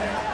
Yeah.